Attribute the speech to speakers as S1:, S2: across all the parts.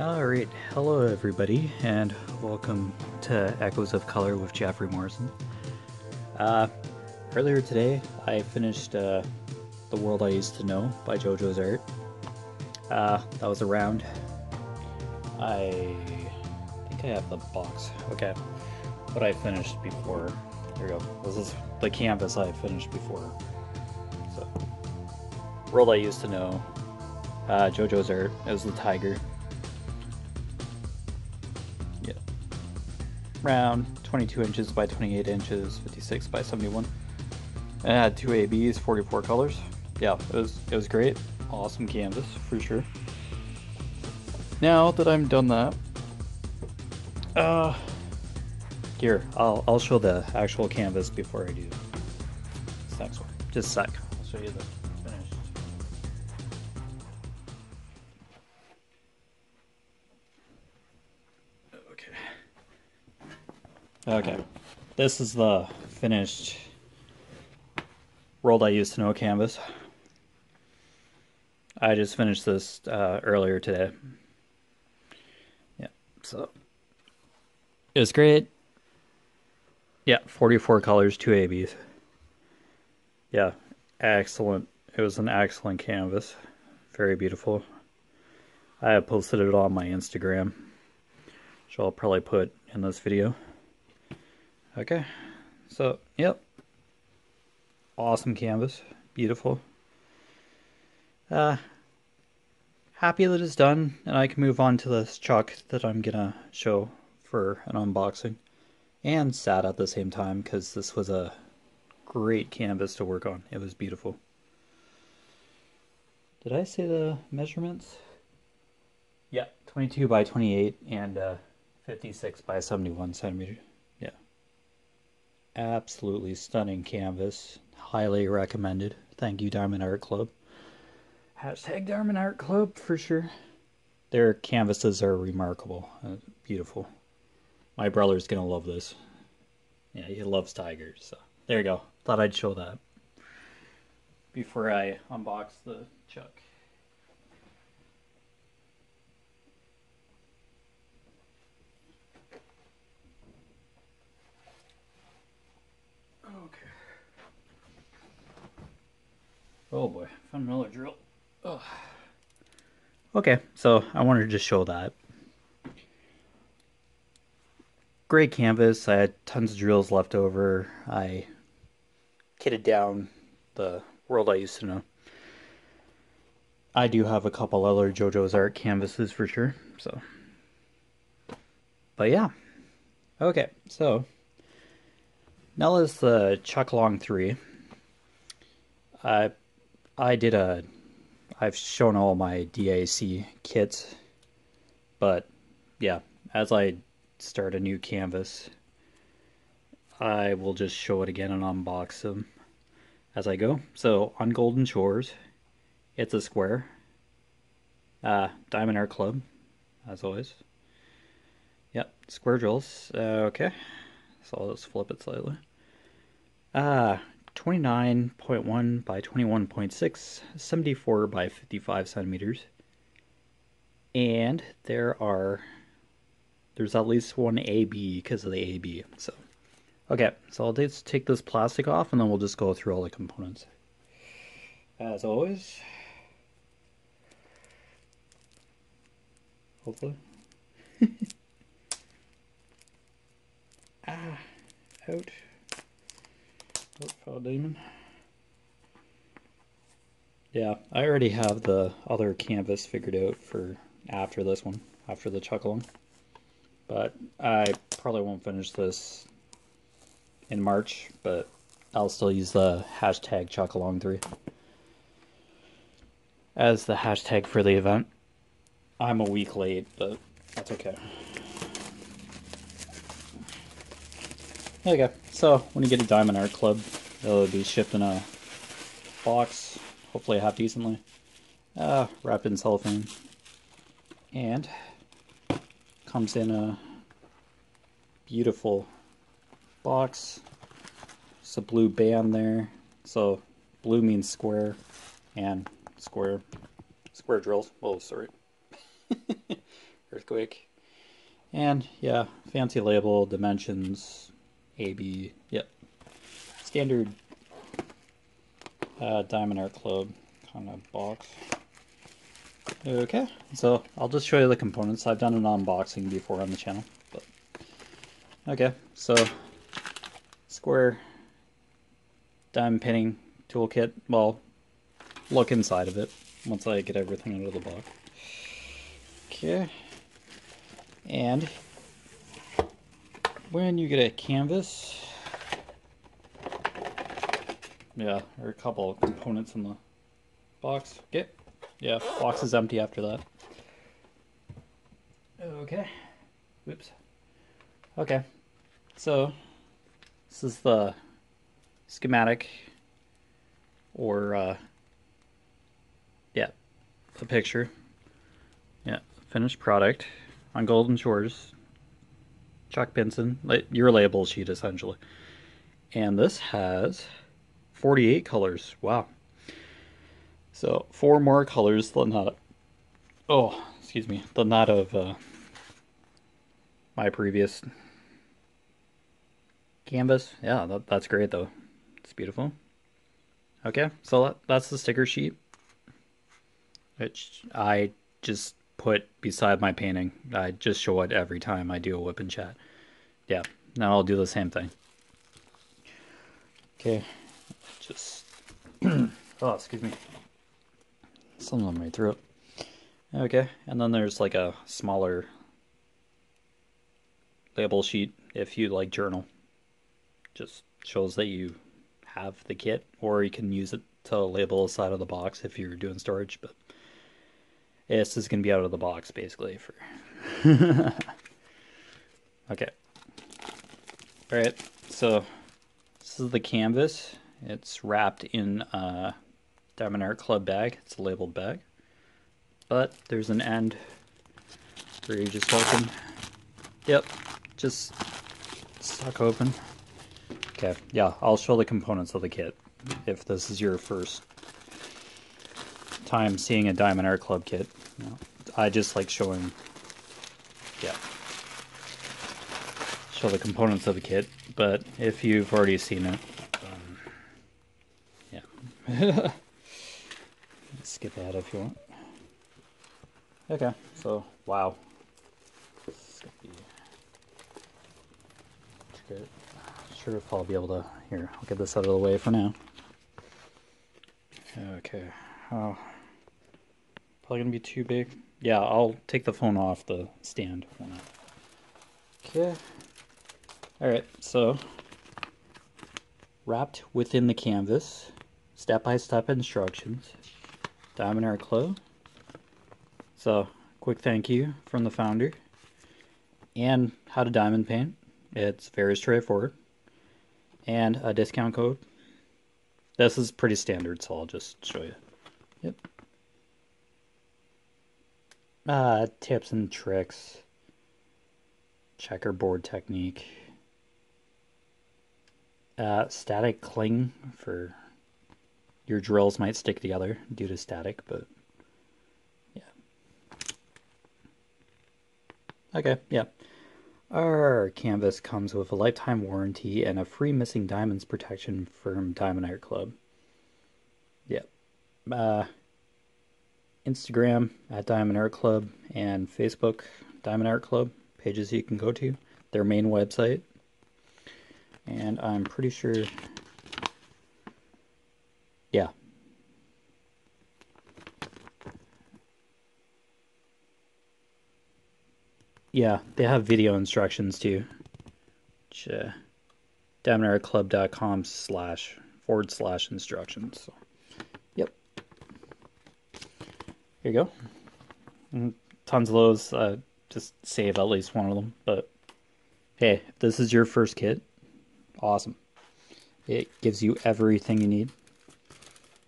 S1: Alright, hello everybody, and welcome to Echoes of Color with Jefferey Morrison. Uh, earlier today, I finished uh, The World I Used to Know by JoJo's Art. Uh, that was around. I think I have the box. Okay, what I finished before. There we go. This is the canvas I finished before. So, World I Used to Know. Uh, JoJo's Art. It was the tiger. Around 22 inches by 28 inches, 56 by 71. And it had two ABs, 44 colors. Yeah, it was it was great. Awesome canvas for sure. Now that I'm done that, uh, here I'll I'll show the actual canvas before I do this next one. Just a sec. I'll show you the Okay, this is the finished World I Used to Know canvas. I just finished this uh, earlier today. Yeah, so it was great. Yeah, 44 colors, two ABs. Yeah, excellent. It was an excellent canvas. Very beautiful. I have posted it on my Instagram, which I'll probably put in this video. Okay, so, yep. Awesome canvas. Beautiful. Uh, happy that it's done, and I can move on to this Chuck that I'm gonna show for an unboxing. And sad at the same time, because this was a great canvas to work on. It was beautiful. Did I say the measurements? Yeah, 22 by 28 and uh, 56 by 71 centimeters absolutely stunning canvas. Highly recommended. Thank you, Diamond Art Club. Hashtag Diamond Art Club for sure. Their canvases are remarkable. Uh, beautiful. My brother's gonna love this. Yeah, he loves tigers. So there you go. Thought I'd show that before I unbox the chuck. Oh boy, found another drill. Ugh. Okay, so I wanted to just show that. Great canvas. I had tons of drills left over. I kitted down the world I used to know. I do have a couple other JoJo's art canvases for sure, so. But yeah. Okay, so. Now is the Chuckalong 3. I I did a, I've shown all my DAC kits, but yeah, as I start a new canvas, I will just show it again and unbox them as I go. So on Golden Shores, it's a square. Uh, Diamond Art Club, as always. Yep, square drills. Uh, okay, so I'll just flip it slightly. Ah, 29.1 by 21.6, 74 by 55 centimeters. And there are, there's at least one AB because of the AB. So, okay, so I'll just take this plastic off and then we'll just go through all the components. As always. Hopefully. ah, out. Fell demon. Yeah, I already have the other canvas figured out for after this one, after the chuckalong. But I probably won't finish this in March, but I'll still use the hashtag chuckalong3 as the hashtag for the event. I'm a week late, but that's okay. Okay, so when you get a Diamond Art Club, it'll be shipped in a box, hopefully half decently, uh, wrapped in cellophane, and comes in a beautiful box. It's a blue band there, so blue means square, and square, square drills. Oh, sorry. Earthquake. And yeah, fancy label, dimensions, AB, yep. Standard uh, Diamond Art Club kind of box. Okay, so I'll just show you the components. I've done an unboxing before on the channel. But Okay, so square diamond pinning toolkit. Well, look inside of it once I get everything out of the box. Okay, and when you get a canvas, yeah, there are a couple of components in the box. Okay, yeah, box is empty after that. Okay, whoops. Okay, so this is the schematic or uh, yeah, the picture. Yeah, finished product on Golden Shores. Chuck Pinson, your label sheet essentially. And this has 48 colors. Wow. So four more colors than that. Oh, excuse me, than that of uh, my previous canvas. Yeah, that, that's great though. It's beautiful. Okay, so that, that's the sticker sheet, which I just put beside my painting. I just show it every time I do a WIP and chat. Yeah, now I'll do the same thing. Okay, just, oh, excuse me. Something on my throat. Okay, and then there's like a smaller label sheet if you like journal. Just shows that you have the kit, or you can use it to label the side of the box if you're doing storage, but this is going to be out of the box basically for okay. All right so this is the canvas. It's wrapped in a diamond art club bag. It's a labeled bag. But there's an end. Where you just open. Yep just suck open. Okay yeah I'll show the components of the kit if this is your first time seeing a Diamond Art Club kit. Know, I just like showing, yeah, show the components of the kit. But if you've already seen it, um, yeah, skip ahead if you want. Okay, so wow. Sure if I'll be able to. Here, I'll get this out of the way for now. Okay. Oh. Probably gonna be too big. Yeah, I'll take the phone off the stand. Okay. Alright, so wrapped within the canvas, step-by-step -step instructions, Diamond Art Club. So, quick thank you from the founder. And how to diamond paint. It's very straightforward. And a discount code. This is pretty standard, so I'll just show you. Yep. Uh, tips and tricks. Checkerboard technique. Uh, static cling for your drills might stick together due to static, but yeah. Okay, yeah. Our canvas comes with a lifetime warranty and a free missing diamonds protection from Diamond Art Club. Yep. Yeah. Uh, Instagram at Diamond Art Club and Facebook Diamond Art Club pages you can go to, their main website. And I'm pretty sure, yeah. Yeah, they have video instructions too. Which, uh, diamondartclub.com slash forward slash instructions. So. Here you go. And tons of those. Uh, just save at least one of them. But hey, this is your first kit, awesome. It gives you everything you need.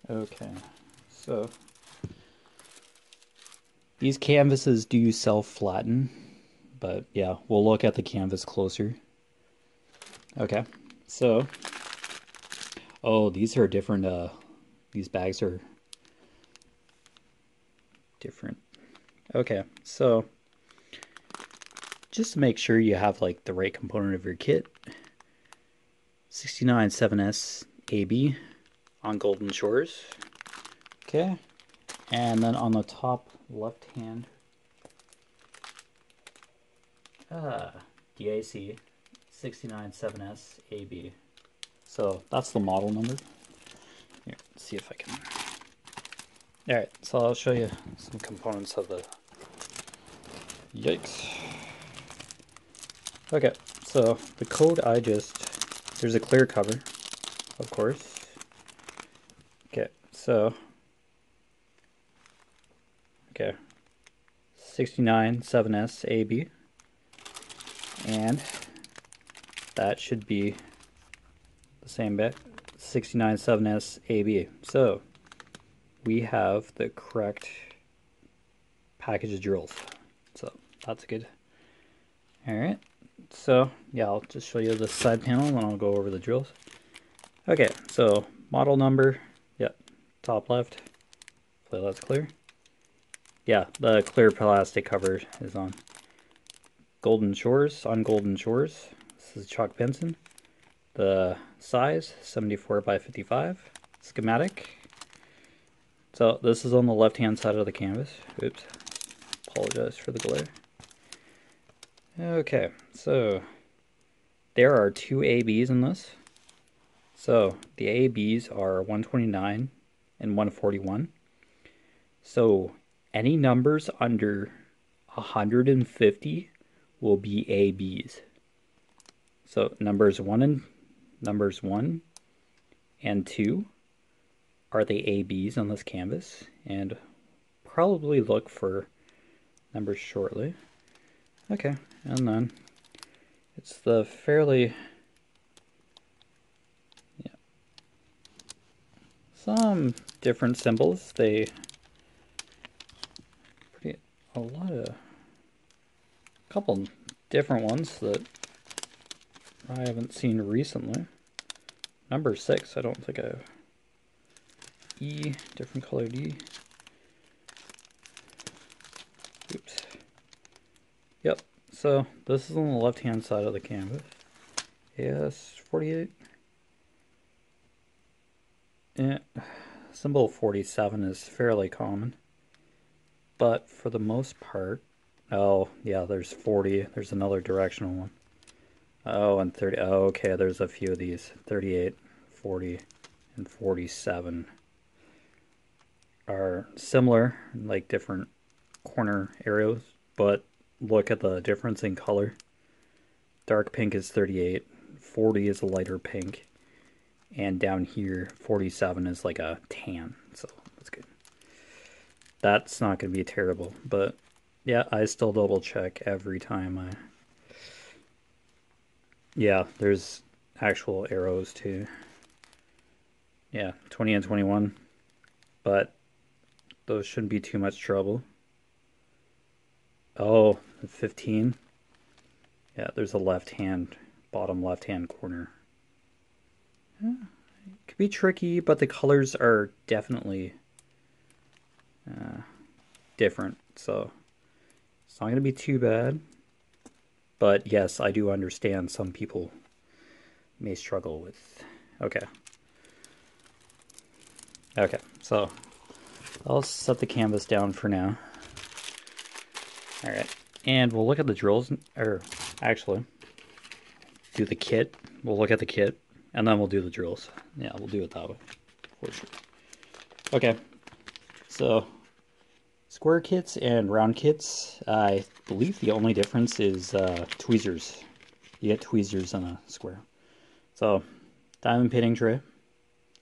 S1: Okay, so these canvases do self-flatten, but yeah, we'll look at the canvas closer. Okay, so, oh, these are different, uh, these bags are different. Okay, so just to make sure you have like the right component of your kit. 69 7S AB on Golden Shores. Okay. And then on the top left hand, uh, DAC 69 7S AB. So that's the model number. Here, see if I can. Alright, so I'll show you some components of the. Yikes. Okay, so the code I just. There's a clear cover, of course. Okay, so. Okay. 69 7S AB. And that should be the same bit. 69 7S AB. So we have the correct package of drills. So that's good. Alright, so yeah, I'll just show you the side panel and I'll go over the drills. Okay, so model number, yep, top left. Hopefully that's clear. Yeah, the clear plastic cover is on. Golden Shores, on Golden Shores. This is Chuck Pinson. The size, 74 by 55. Schematic. So this is on the left-hand side of the canvas. Oops. Apologize for the glare. Okay, so there are two ABs in this. So the ABs are 129 and 141. So any numbers under 150 will be ABs. So numbers 1 and numbers 1 and 2 are the ABs on this canvas and probably look for numbers shortly. Okay, and then it's the fairly yeah some different symbols. They pretty a lot of a couple different ones that I haven't seen recently. Number six, I don't think I have. E, different colored E. Oops. Yep, so this is on the left hand side of the canvas. AS 48. Yeah, symbol 47 is fairly common. But for the most part, oh yeah, there's 40. There's another directional one. Oh, and 30. Oh, okay, there's a few of these. 38, 40, and 47 are similar, like different corner arrows, but look at the difference in color. Dark pink is 38, 40 is a lighter pink, and down here 47 is like a tan, so that's good. That's not going to be terrible, but yeah, I still double check every time I... Yeah, there's actual arrows too. Yeah, 20 and 21, but those shouldn't be too much trouble. Oh, 15. Yeah, there's a left hand, bottom left hand corner. Yeah, it could be tricky, but the colors are definitely uh, different, so it's not going to be too bad. But yes, I do understand some people may struggle with. Okay. Okay, so I'll set the canvas down for now. Alright, and we'll look at the drills, or actually, do the kit. We'll look at the kit, and then we'll do the drills. Yeah, we'll do it that way, for sure. Okay, so square kits and round kits, I believe the only difference is uh, tweezers. You get tweezers on a square. So, diamond pitting tray.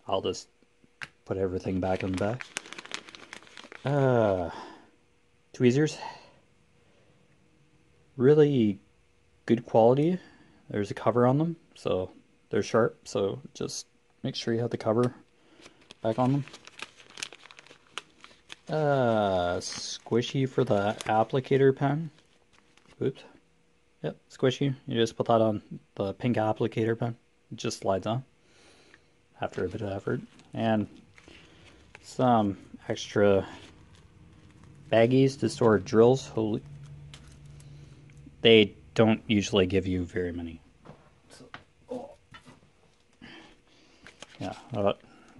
S1: I'll just put everything back in the back. Uh, tweezers really good quality. There's a cover on them, so they're sharp. So just make sure you have the cover back on them. Uh, squishy for the applicator pen. Oops. Yep, squishy. You just put that on the pink applicator pen. It just slides on after a bit of effort. And some extra baggies to store drills. Holy they don't usually give you very many. Yeah, uh,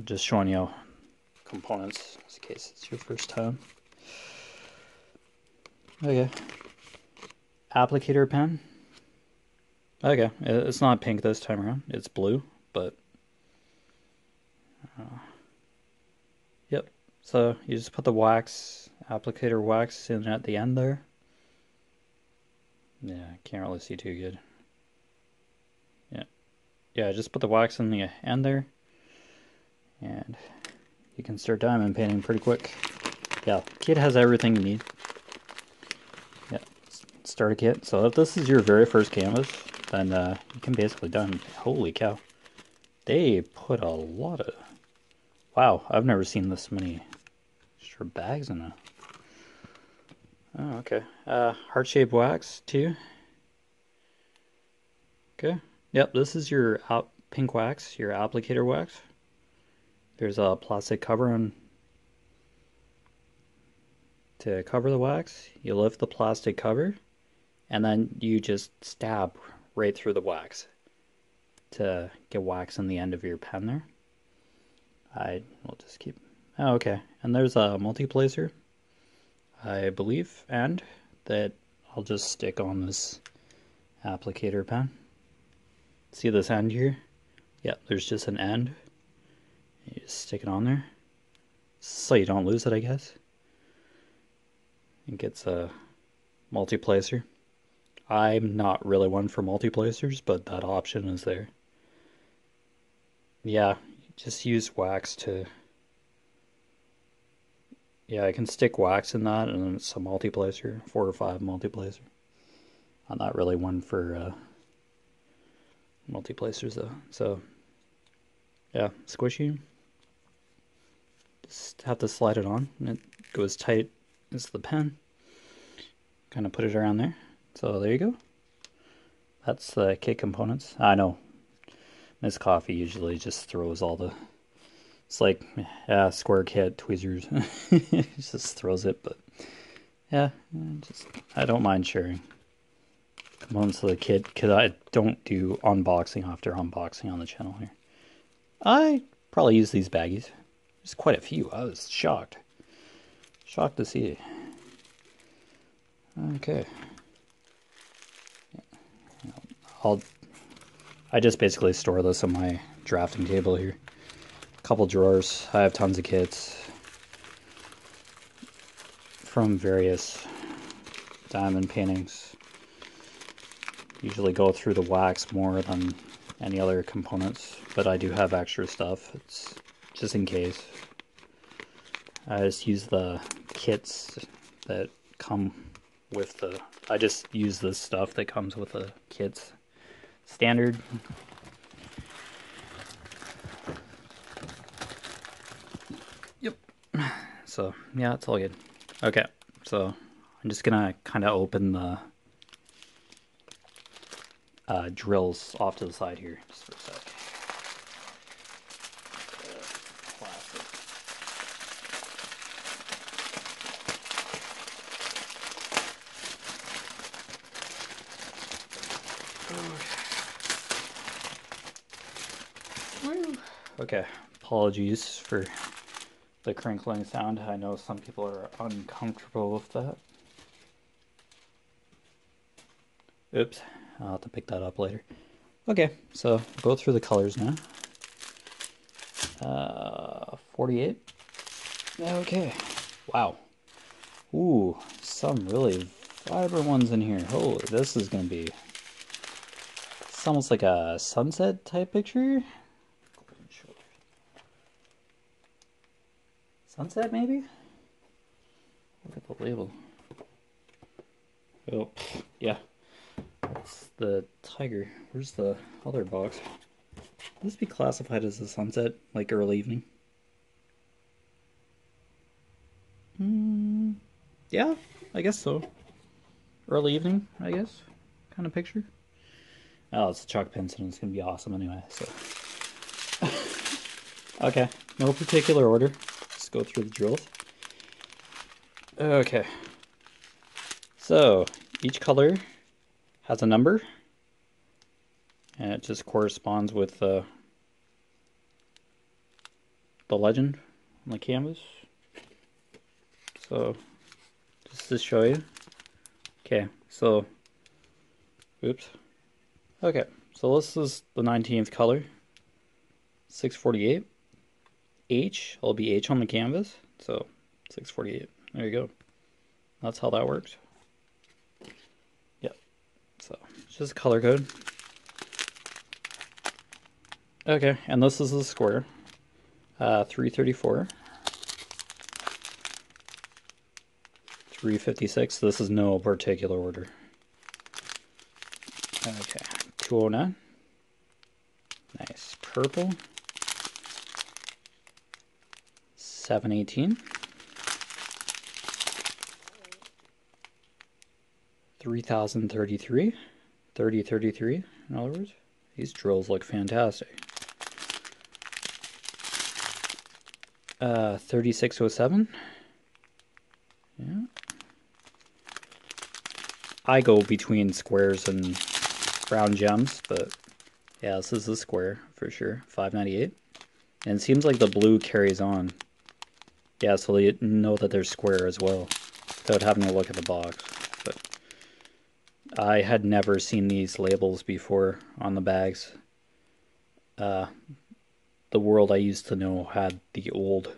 S1: just showing you components in case it's your first time. Okay. Applicator pen. Okay, it's not pink this time around. It's blue, but... Uh, yep, so you just put the wax, applicator wax in at the end there. Yeah, can't really see too good. Yeah, yeah, just put the wax in the end there. And you can start diamond painting pretty quick. Yeah, kit has everything you need. Yeah, starter kit. So if this is your very first canvas, then uh, you can basically done. Holy cow. They put a lot of... Wow, I've never seen this many extra bags in a... Oh, okay. Uh, heart-shaped wax, too. Okay. Yep, this is your pink wax, your applicator wax. There's a plastic cover on to cover the wax. You lift the plastic cover, and then you just stab right through the wax to get wax on the end of your pen there. I will just keep. Oh, okay. And there's a multi-placer, I believe, and that I'll just stick on this applicator pen. See this end here? Yeah, there's just an end. You just stick it on there. So you don't lose it, I guess. It gets a multi-placer. I'm not really one for multi-placers, but that option is there. Yeah, just use wax to... Yeah, I can stick wax in that, and it's a multi-placer, 4 or 5 multi-placer. I'm not really one for uh, multi-placers, though. So, yeah, squishy. Just have to slide it on, and it goes tight as the pen. Kind of put it around there. So there you go. That's the kit components. I know Miss Coffee usually just throws all the. It's like, yeah, square kit, tweezers. just throws it, but yeah, just I don't mind sharing components of the kit because I don't do unboxing after unboxing on the channel here. I probably use these baggies. There's quite a few. I was shocked. Shocked to see. Okay. I'll I just basically store this on my drafting table here. Couple drawers. I have tons of kits from various diamond paintings. Usually go through the wax more than any other components, but I do have extra stuff. It's just in case. I just use the kits that come with the I just use the stuff that comes with the kits standard. Yep. So, yeah, it's all good. Okay, so I'm just gonna kind of open the uh, drills off to the side here, just for a sec. Okay, apologies for the crinkling sound. I know some people are uncomfortable with that. Oops, I'll have to pick that up later. Okay, so go through the colors now. Uh, 48. Okay, wow. Ooh, some really vibrant ones in here. Holy, this is going to be... It's almost like a sunset type picture. Sunset, maybe? Look at the label. Oh, yeah. That's the tiger. Where's the other box? Would this be classified as a sunset, like early evening? Hmm. Yeah, I guess so. Early evening, I guess, kind of picture. Oh, it's a Chuck Pinson, and it's gonna be awesome anyway. So, okay, no particular order go through the drills. Okay. So, each color has a number, and it just corresponds with the the legend on the canvas. So, just to show you. Okay, so, oops. Okay, so this is the 19th color, 648. H, will be H on the canvas, so 648. There you go. That's how that works. Yep. So, it's just color code. Okay, and this is the square. Uh, 334. 356. This is no particular order. Okay, 209. Nice. Purple. 718. 3033. 3033, in other words. These drills look fantastic. Uh, 3607. Yeah. I go between squares and round gems, but yeah, this is a square for sure. 598. And it seems like the blue carries on. Yeah, so you know that they're square as well, without having to look at the box. But I had never seen these labels before on the bags. Uh, the world I used to know had the old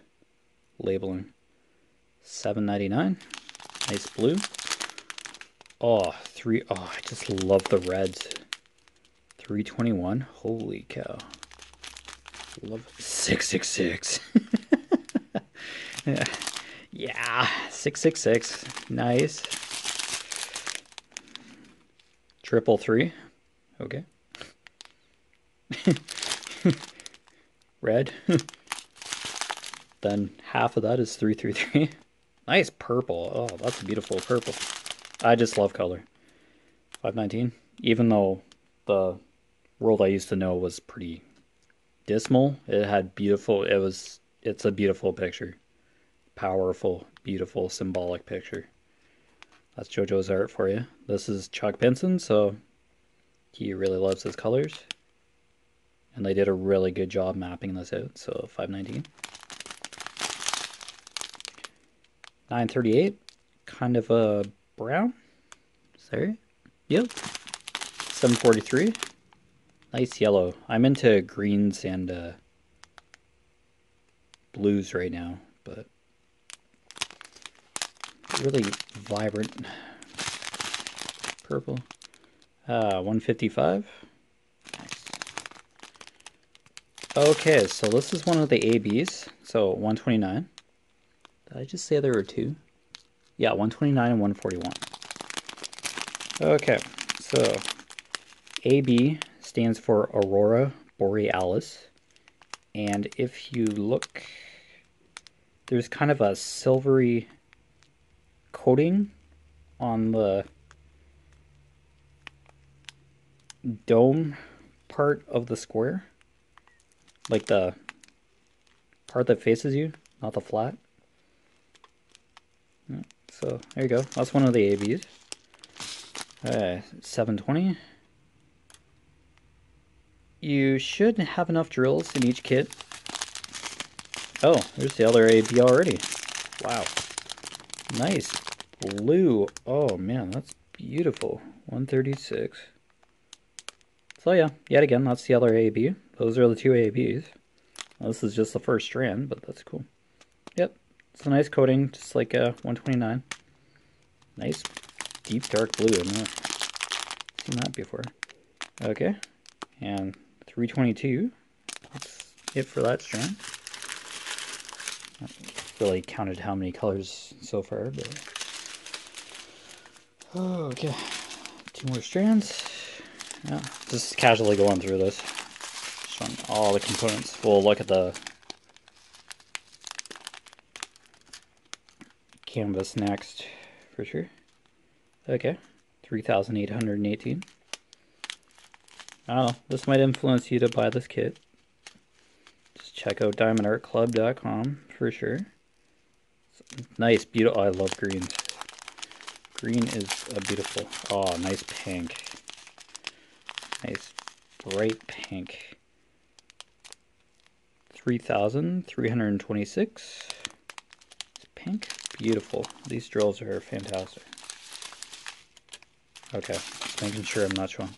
S1: labeling. 7.99. Nice blue. Oh, three. Oh, I just love the reds. 321. Holy cow. Love 666. yeah. yeah, 666. Nice. Triple three. Okay. red. then half of that is 333. nice purple. Oh, that's a beautiful purple. I just love color. 519. Even though the world I used to know was pretty dismal, it had beautiful, it was, it's a beautiful picture. Powerful, beautiful, symbolic picture. That's JoJo's art for you. This is Chuck Pinson, so he really loves his colors. And they did a really good job mapping this out. So 519. 938, kind of a brown. Sorry. Yep. 743. Nice yellow. I'm into greens and uh, blues right now, but really vibrant purple. Uh, 155. Okay, so this is one of the ABs. So 129. Did I just say there were two? Yeah, 129 and 141. Okay, so AB stands for Aurora Borealis. And if you look, there's kind of a silvery coating on the dome part of the square like the part that faces you, not the flat. So there you go. That's one of the ABs. Uh, 720. You should have enough drills in each kit. Oh, there's the other AB already. Wow. Nice. Blue. Oh man, that's beautiful. 136. So yeah, yet again, that's the other AB. Those are the two ABs. This is just the first strand, but that's cool. Yep, it's a nice coating, just like uh, a 129. Nice deep dark blue. I've seen that before. Okay, and 322. That's it for that strand. I really counted how many colors so far, but okay, two more strands. Yeah, just casually going through this. Showing all the components. We'll look at the canvas next, for sure. Okay, 3,818. I don't know, this might influence you to buy this kit. Just check out diamondartclub.com for sure. Nice, beautiful, oh, I love greens. Green is a beautiful, oh, nice pink. Nice bright pink. 3,326. It's Pink, beautiful. These drills are fantastic. Okay, just making sure I'm not showing.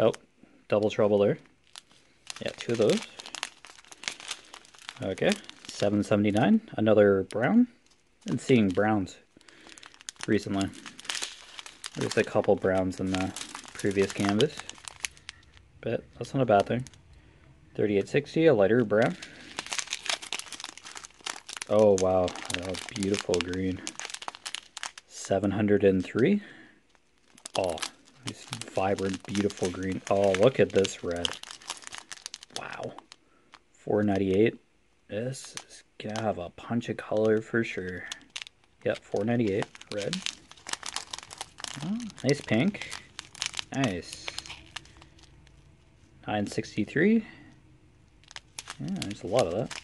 S1: Oh, double trouble there. Yeah, two of those. Okay, 779. Another brown. Been seeing browns recently. There's a couple browns in the previous canvas. But that's not a bad thing. 3860, a lighter brown. Oh wow, a beautiful green. 703. Oh, nice vibrant, beautiful green. Oh, look at this red. Wow. 498. This is gonna have a punch of color for sure. Yep, 498 red. Oh, nice pink. Nice. 963. Yeah, there's a lot of that.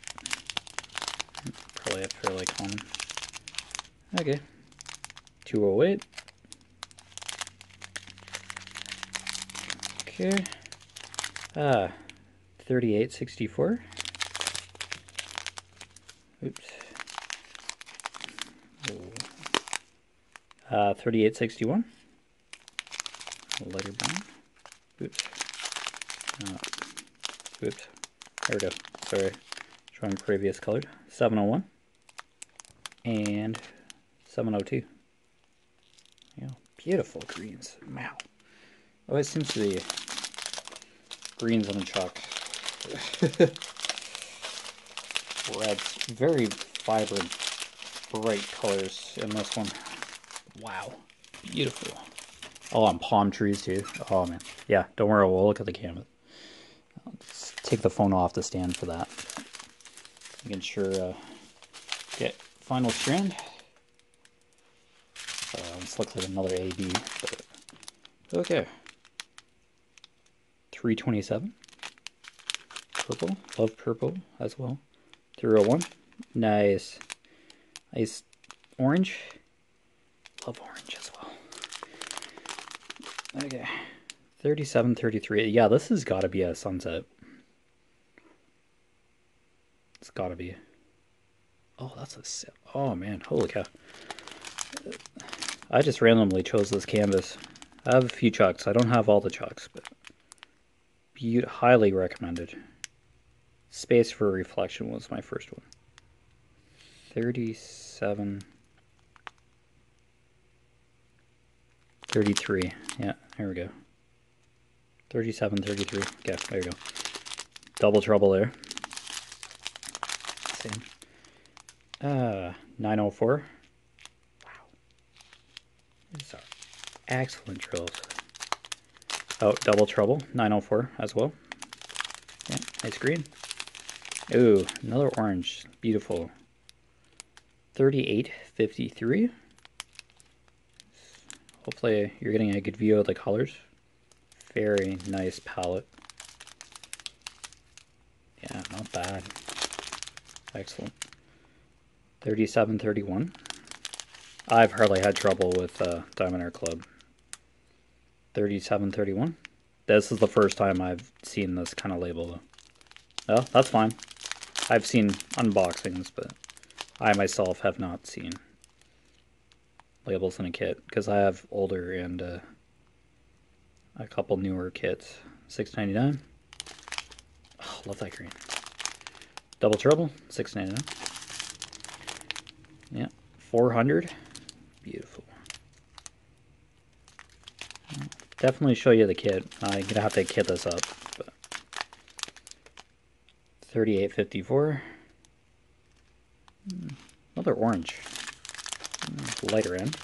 S1: Probably a fairly common. Okay. 208. Okay. Ah, 3864. Oops. Uh, 3861. Lighter brown. Oops. Uh, oops. There we go. Sorry. Showing previous colored. 701. And 702. Yeah, beautiful greens. Wow. Always seems to be greens on the chalk. Reds. Very vibrant, bright colors in this one. Wow. Beautiful. Oh, on palm trees too. Oh man. Yeah, don't worry, we'll look at the. Let's take the phone off the stand for that. Making sure uh, get final strand. Uh, this looks like another AB, but okay. 327. Purple. Love purple as well. 301. Nice. Nice orange. Love orange as well. Okay. 37, 33. Yeah, this has got to be a sunset. It's got to be. Oh, that's a... Oh, man. Holy cow. I just randomly chose this canvas. I have a few Chucks. I don't have all the Chucks, but be highly recommended. Space for Reflection was my first one. 37... 33. Yeah, here we go. 37, 33. Okay, there you go. Double trouble there. Same. Uh, 904. Wow. These are excellent drills. Oh, double trouble. 904 as well. Yeah, nice green. Ooh, another orange. Beautiful. 3853. Hopefully you're getting a good view of the colors. Very nice palette. Yeah, not bad. Excellent. 3731. I've hardly had trouble with uh, Diamond Art Club. 3731. This is the first time I've seen this kind of label. Oh, that's fine. I've seen unboxings, but I myself have not seen labels in a kit because I have older and uh, a couple newer kits. Six ninety nine. Oh, love that green. Double Trouble, six ninety nine. Yeah, four hundred. Beautiful. Definitely show you the kit. I'm gonna have to kit this up. But 3854. Hmm, another orange lighter end.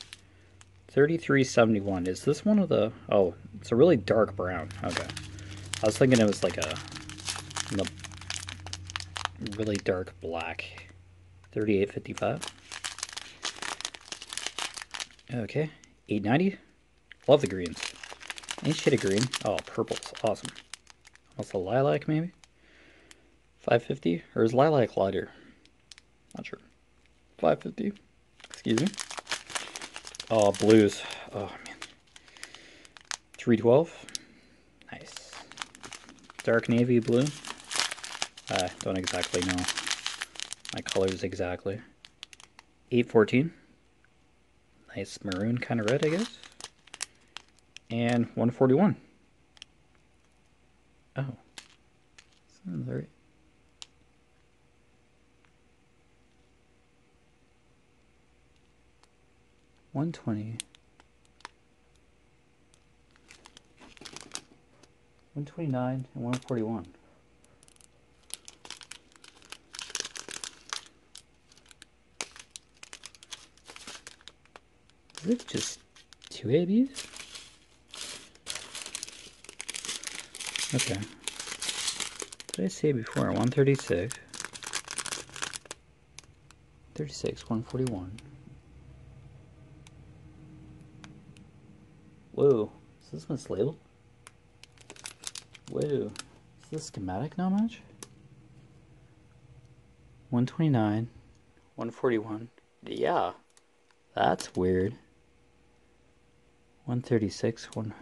S1: 3371. Is this one of the... Oh, it's a really dark brown. Okay. I was thinking it was like a... Really dark black. 3855. Okay. 890. Love the greens. Any shade of green. Oh, purple's awesome. Also lilac, maybe? 550? Or is lilac lighter? Not sure. 550. Excuse me. Oh, blues. Oh, man. 312. Nice. dark navy blue. I don't exactly know my colors exactly. 814. Nice maroon kind of red, I guess. And 141. Oh. Sounds right. One twenty. One twenty nine and one forty one. Is it just two ABs? Okay. Did I say before? 136. 36, 141. Whoa. Is this mislabeled? Whoa. Is this schematic not much? 129, 141. Yeah. That's weird. 136, 1...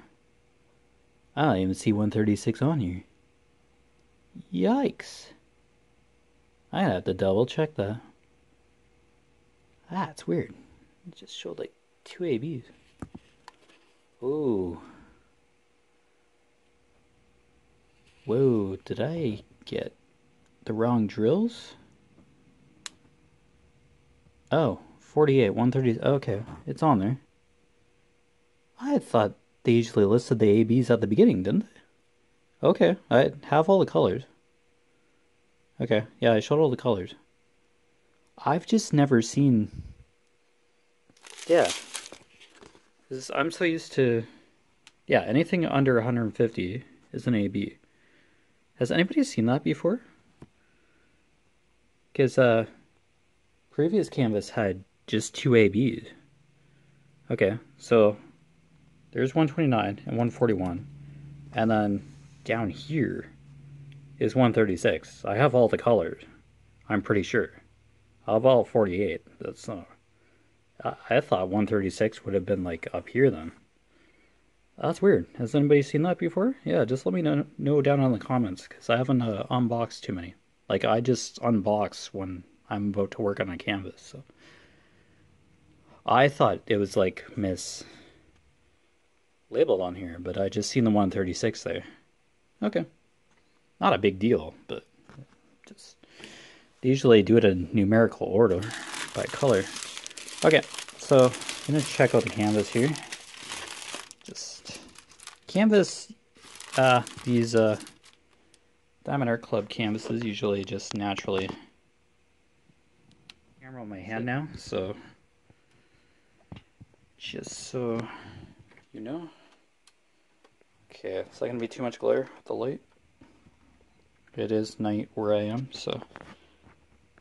S1: I don't even see 136 on here. Yikes. I have to double check that. That's weird. It just showed like two ABs. Ooh. Whoa, did I get the wrong drills? Oh, 48, 130. Okay, it's on there. I thought they usually listed the ABs at the beginning, didn't they? Okay, I have all the colors. Okay, yeah, I showed all the colors. I've just never seen... Yeah. I'm so used to... Yeah, anything under 150 is an AB. Has anybody seen that before? Because, uh, previous canvas had just two ABs. Okay, so there's 129 and 141. And then down here is 136. I have all the colors. I'm pretty sure. I have all 48. That's not. I, thought 136 would have been like up here then. That's weird. Has anybody seen that before? Yeah, just let me know, know down in the comments because I haven't uh, unboxed too many. Like I just unbox when I'm about to work on a canvas. So I thought it was like Miss labeled on here, but I just seen the 136 there. Okay. Not a big deal, but just usually do it in numerical order by color. Okay, so I'm gonna check out the canvas here. Just canvas uh these uh Diamond Art Club canvases usually just naturally camera on my hand now, so just so you know. Okay, that going to be too much glare with the light? It is night where I am, so.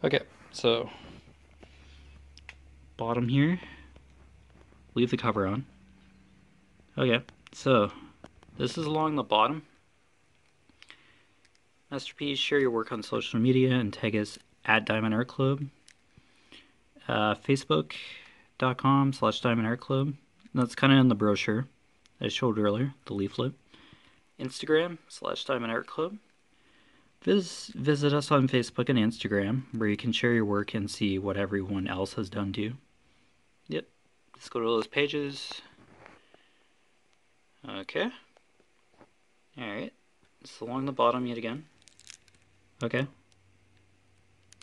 S1: Okay, so. Bottom here. Leave the cover on. Okay, so. This is along the bottom. Masterpiece, share your work on social media and tag us at Diamond Art Club. Uh, Facebook.com slash Diamond Art Club. That's kind of in the brochure I showed earlier, the leaflet. Instagram slash Diamond Art Club. Vis visit us on Facebook and Instagram, where you can share your work and see what everyone else has done too. Let's go to all those pages. Okay. Alright, it's along the bottom yet again. Okay.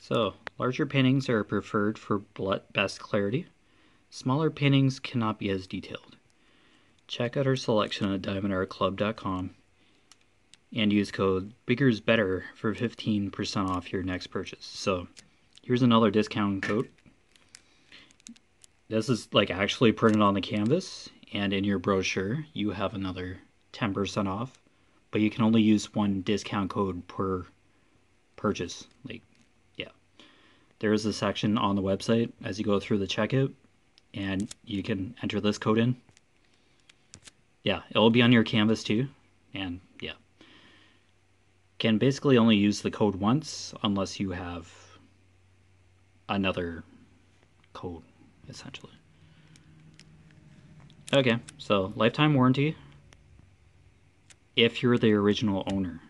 S1: So, larger paintings are preferred for best clarity. Smaller paintings cannot be as detailed. Check out our selection at diamondartclub.com and use code BIGGER'S for 15% off your next purchase. So here's another discount code. This is like actually printed on the canvas and in your brochure you have another 10% off, but you can only use one discount code per purchase. Like, yeah. There is a section on the website as you go through the checkout and you can enter this code in. Yeah, it will be on your canvas too. And yeah, can basically only use the code once unless you have another code, essentially. Okay, so lifetime warranty if you're the original owner.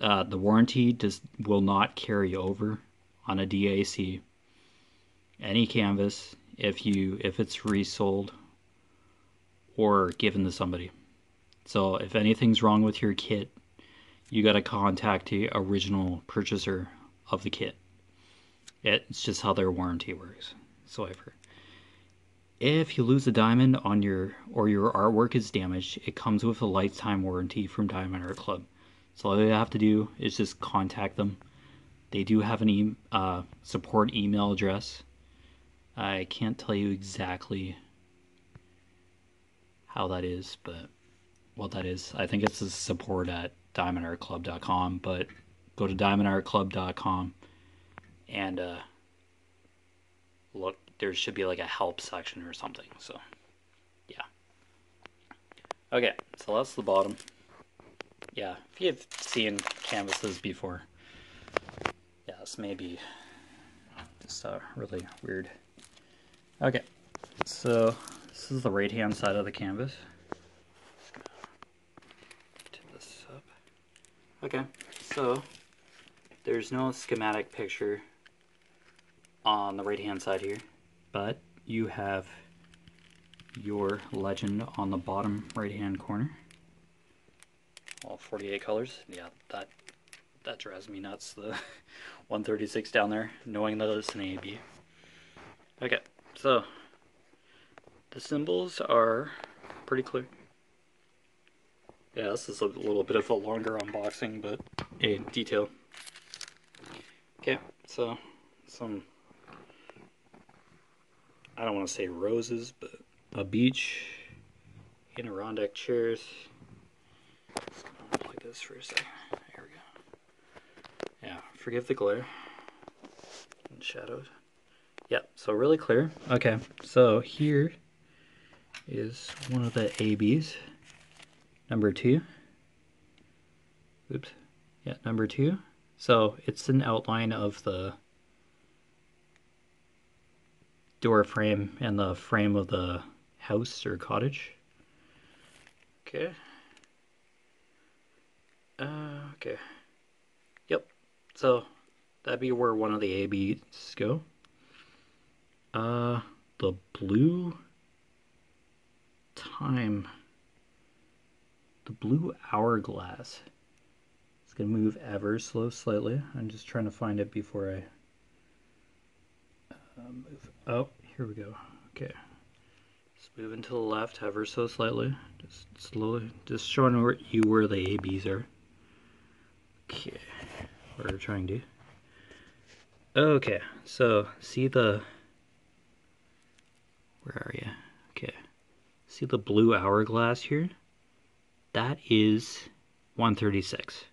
S1: uh, the warranty does will not carry over on a DAC. Any canvas if you if it's resold or given to somebody. So if anything's wrong with your kit, you got to contact the original purchaser of the kit. It's just how their warranty works. So I've heard. If you lose a diamond on your or your artwork is damaged, it comes with a lifetime warranty from Diamond Art Club. So all you have to do is just contact them. They do have an e- uh, support email address. I can't tell you exactly how that is, but what that is. I think it's support at diamondartclub.com, but go to diamondartclub.com and uh, look. There should be like a help section or something. So, yeah. Okay, so that's the bottom. Yeah, if you've seen canvases before, yeah, this may be just uh, really weird. Okay, so this is the right hand side of the canvas. Okay, so there's no schematic picture on the right hand side here, but you have your legend on the bottom right hand corner. All 48 colors. Yeah, that that drives me nuts. The 136 down there, knowing that it's an AB. Okay, so the symbols are pretty clear. Yeah, this is a little bit of a longer unboxing, but a detail. Okay, so some, I don't want to say roses, but a beach, Adirondack chairs. This for a second. There we go. Yeah, forgive the glare and shadows. Yep, so really clear. Okay, so here is one of the ABs. Number two. Oops. Yeah, number two. So it's an outline of the door frame and the frame of the house or cottage. Okay. Uh, okay. Yep. So that'd be where one of the ABs go. Uh, the blue time. The blue hourglass. It's going to move ever slow slightly. I'm just trying to find it before I uh, move. Oh, here we go. Okay. Just moving to the left ever so slightly. Just slowly. Just showing where you where the ABs are. Okay. What are we trying to? Okay, so see the where are you? Okay. See the blue hourglass here? That is 136.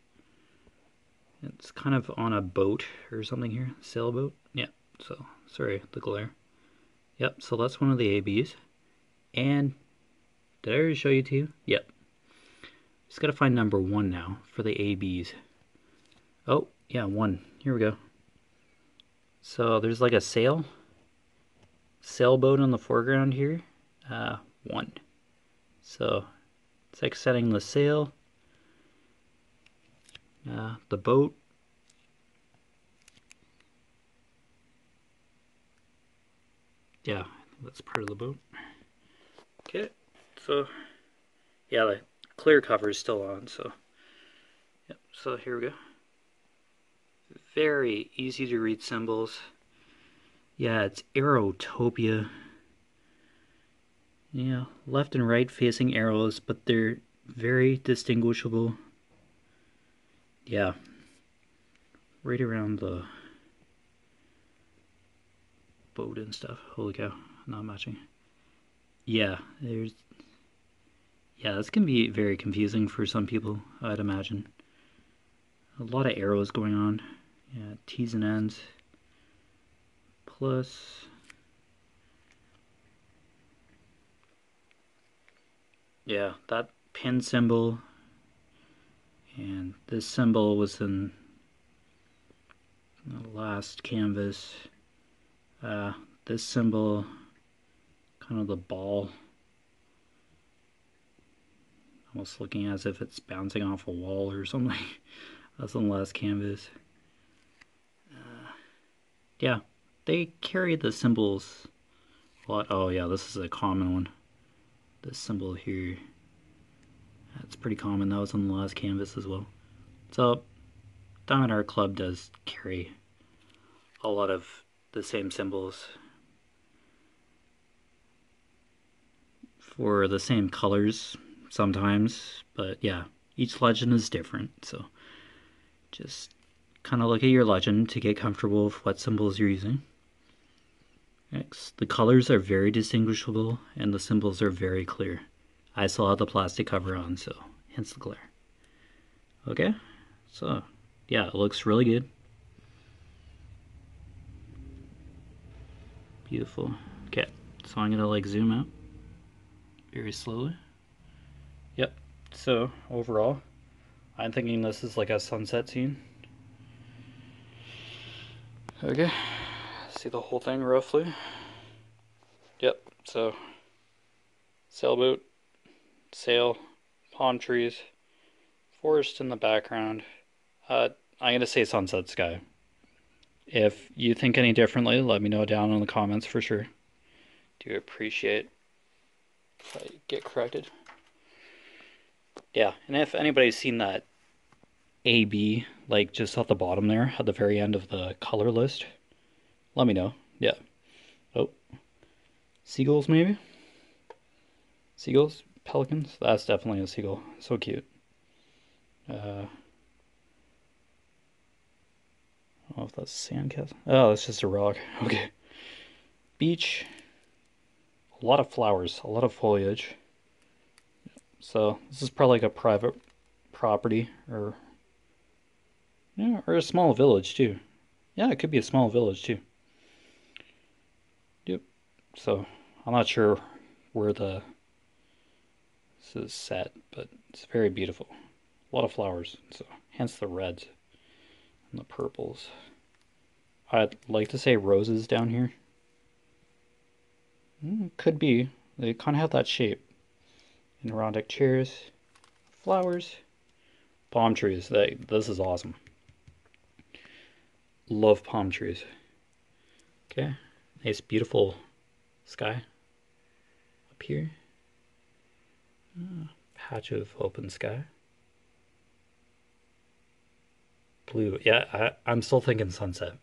S1: It's kind of on a boat or something here. Sailboat? Yeah. So, sorry, the glare. Yep, so that's one of the ABs. And, did I already show you two? Yep. Just gotta find number one now for the ABs. Oh, yeah, one. Here we go. So there's like a sail sailboat on the foreground here, uh, one. So it's like setting the sail, uh, the boat, yeah, that's part of the boat. Okay, so yeah, the clear cover is still on, so yep, so here we go. Very easy to read symbols. Yeah, it's Aerotopia. Yeah, left and right facing arrows, but they're very distinguishable. Yeah. Right around the and stuff. Holy cow, not matching. Yeah, there's... Yeah, this can be very confusing for some people, I'd imagine. A lot of arrows going on. Yeah, T's and N's plus yeah that pin symbol and this symbol was in the last canvas uh, this symbol kind of the ball almost looking as if it's bouncing off a wall or something That's on the last canvas. Uh, yeah, they carry the symbols a lot. Oh yeah, this is a common one. This symbol here. That's pretty common. That was on the last canvas as well. So, Diamond Art Club does carry a lot of the same symbols for the same colors sometimes, but yeah, each legend is different, so just kind of look at your legend to get comfortable with what symbols you're using. Next, the colors are very distinguishable and the symbols are very clear. I still have the plastic cover on, so hence the glare. Okay, so yeah, it looks really good. Beautiful. Okay, so I'm gonna like zoom out very slowly. Yep, so overall, I'm thinking this is like a sunset scene. Okay, see the whole thing roughly. Yep, so sailboat, sail, palm trees, forest in the background. Uh, I'm to say sunset sky. If you think any differently, let me know down in the comments for sure. Do appreciate if I get corrected. Yeah, and if anybody's seen that AB, like just at the bottom there, at the very end of the color list, let me know. Yeah. Oh. Seagulls, maybe? Seagulls? Pelicans? That's definitely a seagull. So cute. Uh, Don't know if that's sandcastle. Oh, that's just a rock. Okay. Beach. A lot of flowers, a lot of foliage. So this is probably like a private property or yeah, or a small village too. Yeah, it could be a small village too. Yep. So I'm not sure where the this is set, but it's very beautiful. A lot of flowers, so hence the reds and the purples. I'd like to say roses down here. Mm, could be. They kind of have that shape. And Adirondack chairs, flowers, palm trees. They, this is awesome. Love palm trees. Okay, nice beautiful sky up here. Uh, patch of open sky. Blue. Yeah, I, I'm still thinking sunset.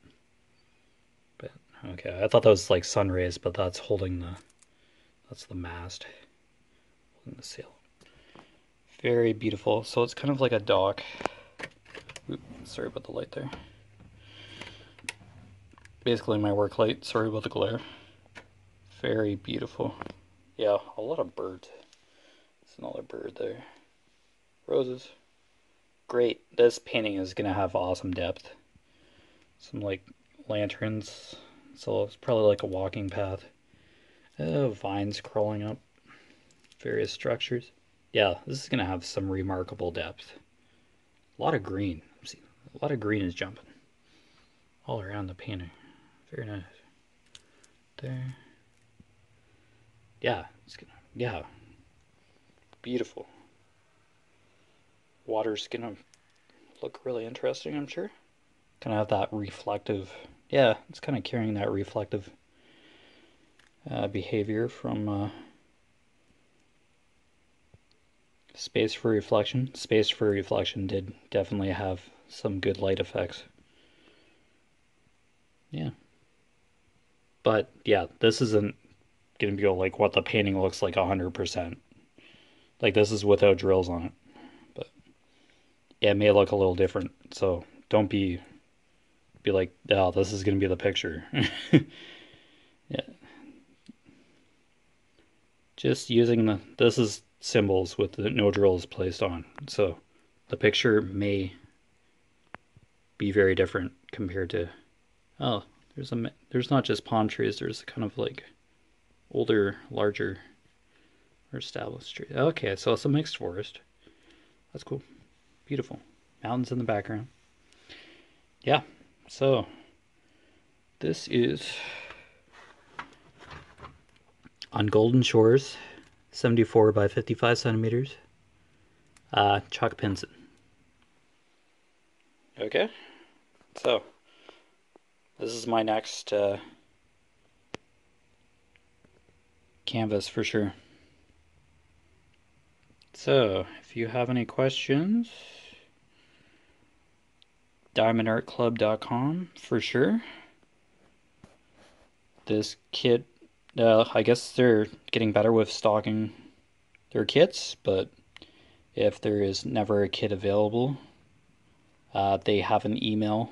S1: But okay, I thought that was like sun rays, but that's holding the that's the mast holding the sail. Very beautiful. So it's kind of like a dock. Oop, sorry about the light there. Basically my work light. Sorry about the glare. Very beautiful. Yeah, a lot of birds. There's another bird there. Roses great. This painting is going to have awesome depth. Some like lanterns. So it's probably like a walking path. Uh, vines crawling up. Various structures. Yeah, this is going to have some remarkable depth. A lot of green. See, a lot of green is jumping all around the painting. Very nice. There. Yeah, it's gonna. Yeah. Beautiful water's gonna look really interesting, I'm sure. Kind of have that reflective, yeah, it's kind of carrying that reflective uh, behavior from uh, Space for Reflection. Space for Reflection did definitely have some good light effects. Yeah. But yeah, this isn't to be like what the painting looks like 100%. Like this is without drills on it it may look a little different. So don't be be like, oh, this is gonna be the picture. yeah. Just using the this is symbols with the no drills placed on. So the picture may be very different compared to oh, there's a there's not just palm trees, there's kind of like older, larger or established trees. Okay, so it's a mixed forest. That's cool. Beautiful. Mountains in the background. Yeah, so this is on Golden Shores, 74 by 55 centimeters, uh, Chuck Pinson. Okay, so this is my next uh, canvas for sure. So, if you have any questions, diamondartclub.com for sure. This kit, uh, I guess they're getting better with stocking their kits, but if there is never a kit available, uh, they have an email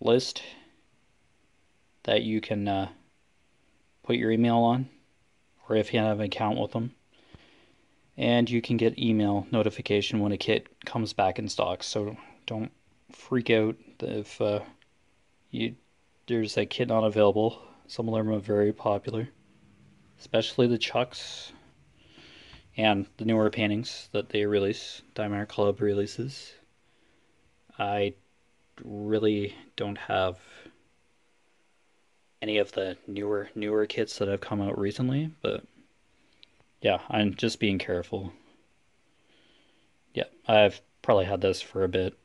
S1: list that you can uh, put your email on, or if you have an account with them. And you can get email notification when a kit comes back in stock. So don't freak out if uh, you there's a kit not available. Some of them are very popular, especially the chucks and the newer paintings that they release. Diamond Club releases. I really don't have any of the newer newer kits that have come out recently, but yeah, I'm just being careful. Yeah, I've probably had this for a bit.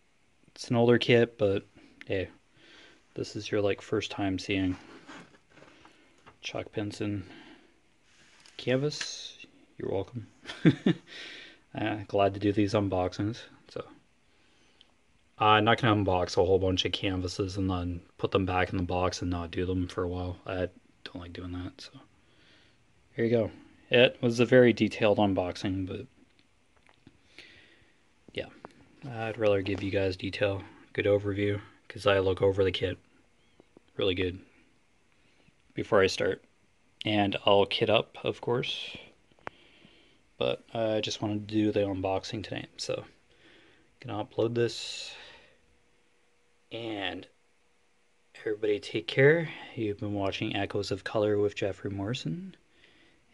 S1: It's an older kit, but hey, this is your like first time seeing Chuck Pinson canvas. You're welcome. uh, glad to do these unboxings. So I'm not gonna unbox a whole bunch of canvases and then put them back in the box and not do them for a while. I don't like doing that. So here you go. It was a very detailed unboxing, but yeah, I'd rather give you guys detail, good overview, because I look over the kit really good before I start. And I'll kit up, of course, but I just wanted to do the unboxing tonight, so gonna upload this. And everybody take care. You've been watching Echoes of Color with Jefferey Morrison,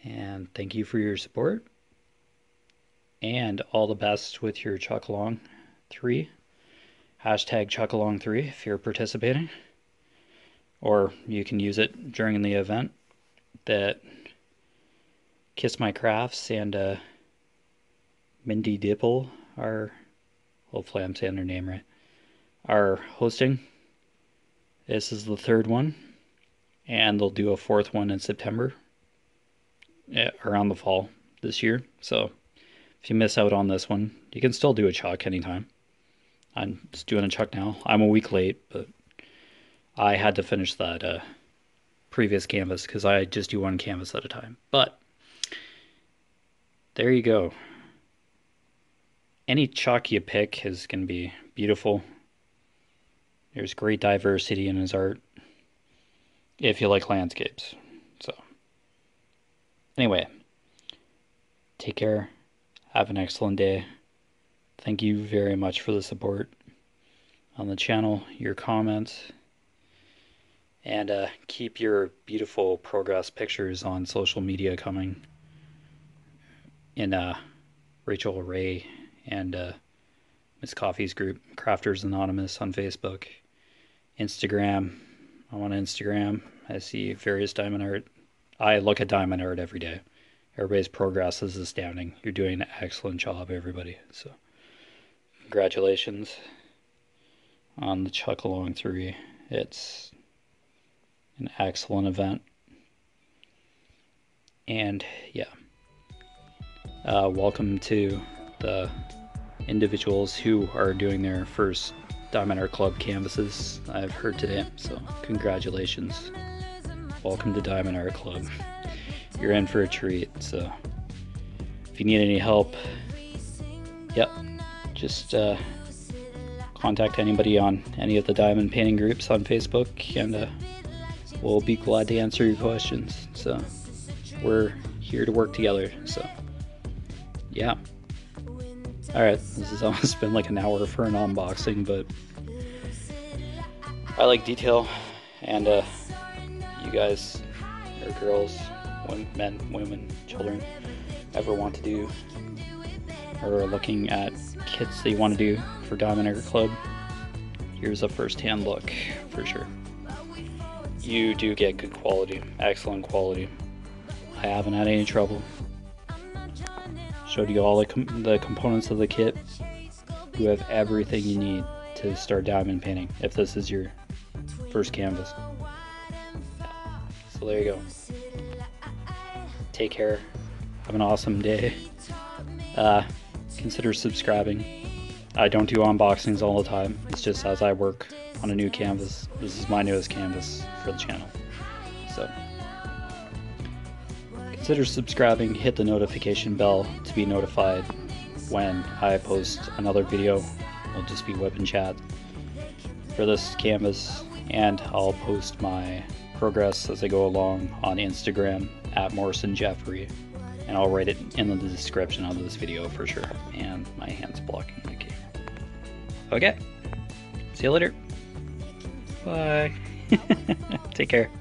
S1: and thank you for your support. And all the best with your Chuckalong 3. Hashtag Chuckalong 3 if you're participating. Or you can use it during the event that Kiss My Crafts and uh, Mindy Dipple are, hopefully I'm saying their name right, are hosting. This is the third one, and they'll do a fourth one in September, around the fall this year. So if you miss out on this one, you can still do a Chuck anytime. I'm just doing a chuck now. I'm a week late, but I had to finish that uh, previous canvas because I just do one canvas at a time. But there you go. Any Chuck you pick is going to be beautiful. There's great diversity in his art if you like landscapes. Anyway, take care. Have an excellent day. Thank you very much for the support on the channel, your comments, and uh, keep your beautiful progress pictures on social media coming in uh, Rachel Ray and uh, Miss Coffee's group, Crafters Anonymous on Facebook, Instagram. I'm on Instagram. I see various diamond art. I look at diamond art every day. Everybody's progress is astounding. You're doing an excellent job, everybody. So congratulations on the Chuckalong 3. It's an excellent event. And yeah, uh, welcome to the individuals who are doing their first Diamond Art Club canvases I've heard today. So, congratulations. Welcome to Diamond Art Club. You're in for a treat. So, if you need any help, yep, just uh, contact anybody on any of the diamond painting groups on Facebook, and uh, we'll be glad to answer your questions. So we're here to work together. So yeah. All right, this has almost been like an hour for an unboxing, but I like detail, and uh, guys or girls, men, women, children ever want to do or are looking at kits that you want to do for Diamond Art Club, here's a first-hand look for sure. You do get good quality, excellent quality. I haven't had any trouble. Showed you all the, com the components of the kit. You have everything you need to start diamond painting if this is your first canvas. There you go. Take care. Have an awesome day. Uh, consider subscribing. I don't do unboxings all the time. It's just as I work on a new canvas. This is my newest canvas for the channel. So consider subscribing, hit the notification bell to be notified when I post another video. It'll just be WIP and chat for this canvas and I'll post my progress as I go along on Instagram at Morrison Jefferey and I'll write it in the description of this video for sure. And my hand's blocking the camera. Okay, see you later. Bye. Take care.